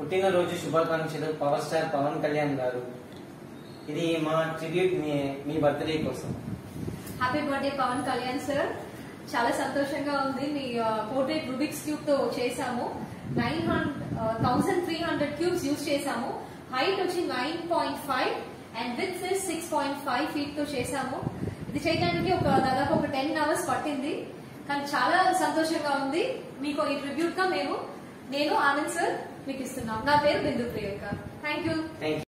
పుట్టినరోజు శుభాకాంక్షలు power star Pawan Kalyan గారు. ఇది మా ట్రిబ్యూట్ మీ మీ బర్త్డే కోసం. Happy birthday Pawan Kalyan sir చాలా సంతోషంగా ఉంది. మీ పోర్ట్రేట్ రూబిక్స్ క్యూబ్తో చేసాము nine thousand three hundred cubes use చేసాము హైట్ వచ్చి nine point five and width six point five ఫీట్తో చేసాము ఇది చేయడానికి ఒక దాదాపు ఒక టెన్ అవర్స్ పట్టింది. కానీ చాలా సంతోషంగా ఉంది. మీకు ఈ ట్రిబ్యూట్గా మేము నేను ఆనంద్ సార్ మీకు ఇస్తున్నాం. నా పేరు Bindu Priyanka thank you thank